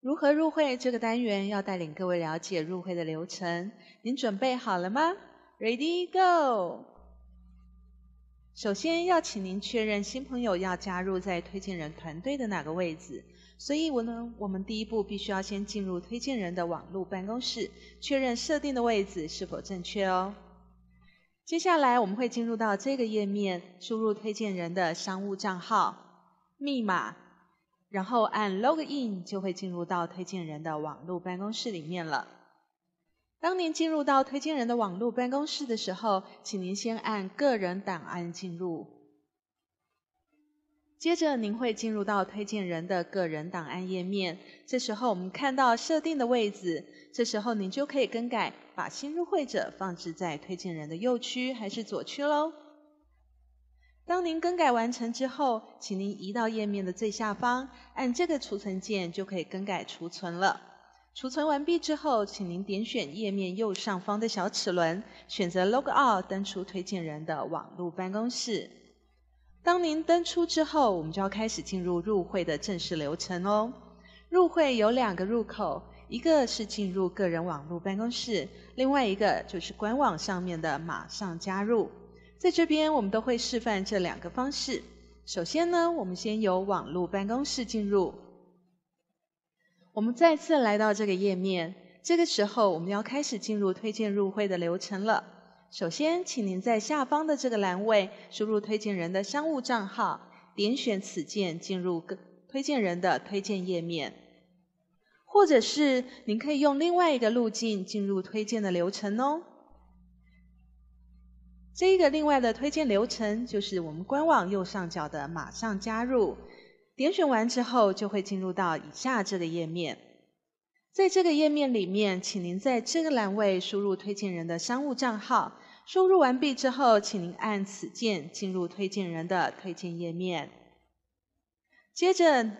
如何入会这个单元要带领各位了解入会的流程，您准备好了吗？Ready go！首先要请您确认新朋友要加入在推荐人团队的哪个位置，所以我呢，我们第一步必须要先进入推荐人的网络办公室，确认设定的位置是否正确哦。接下来我们会进入到这个页面，输入推荐人的商务账号、密码。然后按 Log In 就会进入到推荐人的网络办公室里面了。当您进入到推荐人的网络办公室的时候，请您先按个人档案进入。接着您会进入到推荐人的个人档案页面。这时候我们看到设定的位置，这时候您就可以更改，把新入会者放置在推荐人的右区还是左区喽。当您更改完成之后，请您移到页面的最下方，按这个储存键就可以更改储存了。储存完毕之后，请您点选页面右上方的小齿轮，选择 Log Out 登出推荐人的网络办公室。当您登出之后，我们就要开始进入入会的正式流程哦。入会有两个入口，一个是进入个人网络办公室，另外一个就是官网上面的马上加入。在这边，我们都会示范这两个方式。首先呢，我们先由网络办公室进入。我们再次来到这个页面，这个时候我们要开始进入推荐入会的流程了。首先，请您在下方的这个栏位输入推荐人的商务账号，点选此键进入推荐人的推荐页面，或者是您可以用另外一个路径进入推荐的流程哦。这一个另外的推荐流程，就是我们官网右上角的“马上加入”，点选完之后，就会进入到以下这个页面。在这个页面里面，请您在这个栏位输入推荐人的商务账号。输入完毕之后，请您按此键进入推荐人的推荐页面。接着，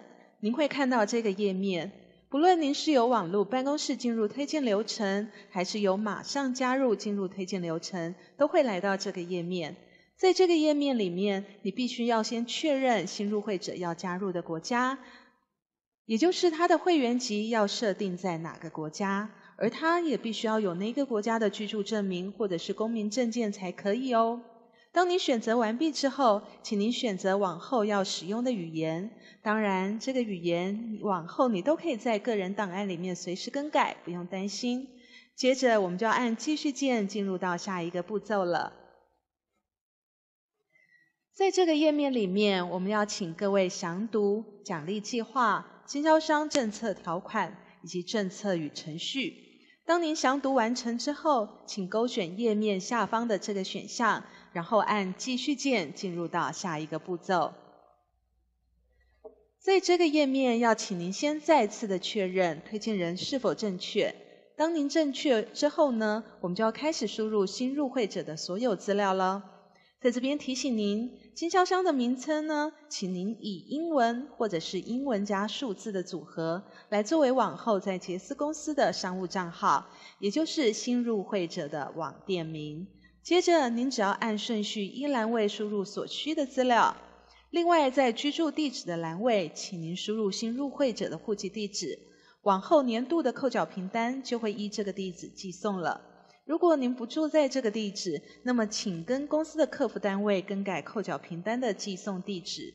您会看到这个页面。不论您是由网络办公室进入推荐流程，还是由马上加入进入推荐流程，都会来到这个页面。在这个页面里面，你必须要先确认新入会者要加入的国家，也就是他的会员级要设定在哪个国家，而他也必须要有那个国家的居住证明或者是公民证件才可以哦。当你选择完毕之后，请您选择往后要使用的语言。当然，这个语言往后你都可以在个人档案里面随时更改，不用担心。接着，我们就要按继续键进入到下一个步骤了。在这个页面里面，我们要请各位详读奖励计划、经销商政策条款以及政策与程序。当您详读完成之后，请勾选页面下方的这个选项。然后按继续键进入到下一个步骤。在这个页面，要请您先再次的确认推荐人是否正确。当您正确之后呢，我们就要开始输入新入会者的所有资料了。在这边提醒您，经销商的名称呢，请您以英文或者是英文加数字的组合来作为往后在杰斯公司的商务账号，也就是新入会者的网店名。接着，您只要按顺序依栏位输入所需的资料。另外，在居住地址的栏位，请您输入新入会者的户籍地址。往后年度的扣缴凭单就会依这个地址寄送了。如果您不住在这个地址，那么请跟公司的客服单位更改扣缴凭单的寄送地址。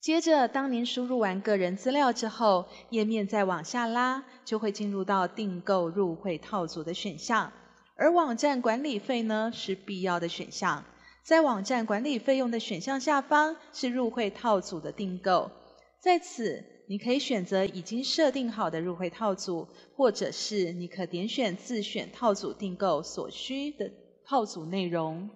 接着，当您输入完个人资料之后，页面再往下拉，就会进入到订购入会套组的选项。而网站管理费呢是必要的选项，在网站管理费用的选项下方是入会套组的订购，在此你可以选择已经设定好的入会套组，或者是你可点选自选套组订购所需的套组内容。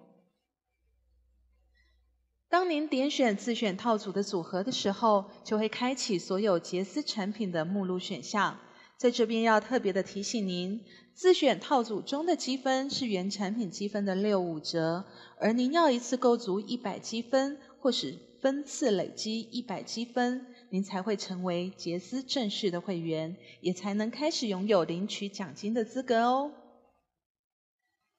当您点选自选套组的组合的时候，就会开启所有杰斯产品的目录选项。在这边要特别的提醒您，自选套组中的积分是原产品积分的六五折，而您要一次购足一百积分，或是分次累积一百积分，您才会成为杰斯正式的会员，也才能开始拥有领取奖金的资格哦。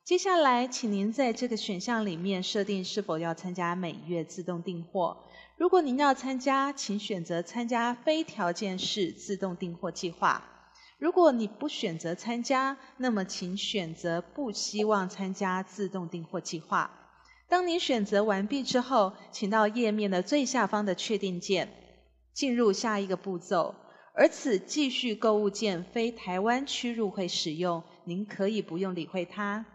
接下来，请您在这个选项里面设定是否要参加每月自动订货。如果您要参加，请选择参加非条件式自动订货计划。如果你不选择参加，那么请选择不希望参加自动订货计划。当您选择完毕之后，请到页面的最下方的确定键，进入下一个步骤。而此继续购物键非台湾区入会使用，您可以不用理会它。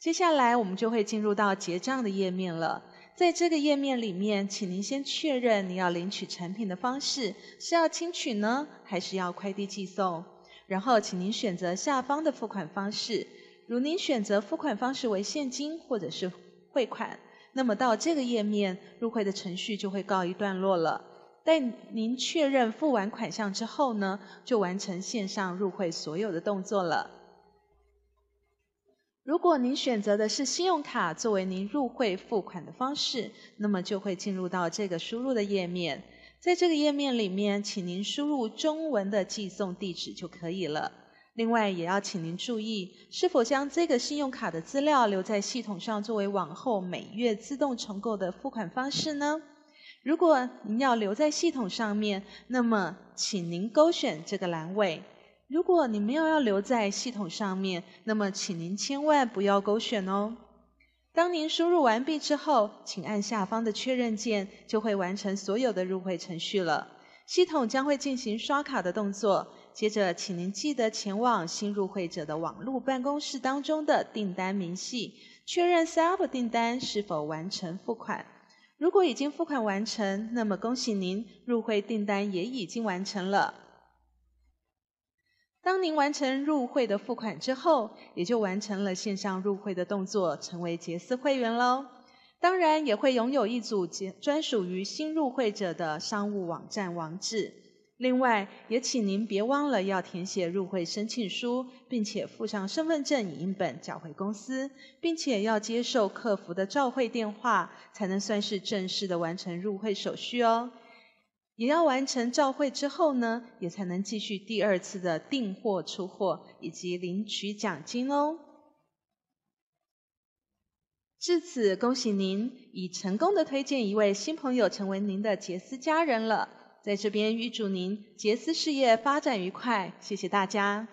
接下来我们就会进入到结账的页面了。在这个页面里面，请您先确认您要领取产品的方式是要清取呢，还是要快递寄送？然后，请您选择下方的付款方式。如您选择付款方式为现金或者是汇款，那么到这个页面入会的程序就会告一段落了。待您确认付完款项之后呢，就完成线上入会所有的动作了。如果您选择的是信用卡作为您入会付款的方式，那么就会进入到这个输入的页面。在这个页面里面，请您输入中文的寄送地址就可以了。另外，也要请您注意，是否将这个信用卡的资料留在系统上，作为往后每月自动重构的付款方式呢？如果您要留在系统上面，那么请您勾选这个栏位。如果你没有要留在系统上面，那么请您千万不要勾选哦。当您输入完毕之后，请按下方的确认键，就会完成所有的入会程序了。系统将会进行刷卡的动作，接着请您记得前往新入会者的网络办公室当中的订单明细，确认 Set up 订单是否完成付款。如果已经付款完成，那么恭喜您，入会订单也已经完成了。当您完成入会的付款之后，也就完成了线上入会的动作，成为杰斯会员喽。当然，也会拥有一组专属于新入会者的商务网站网址。另外，也请您别忘了要填写入会申请书，并且附上身份证影印本缴回公司，并且要接受客服的召会电话，才能算是正式的完成入会手续哦。也要完成照会之后呢，也才能继续第二次的订货、出货以及领取奖金哦。至此，恭喜您已成功的推荐一位新朋友成为您的杰斯家人了。在这边预祝您杰斯事业发展愉快，谢谢大家。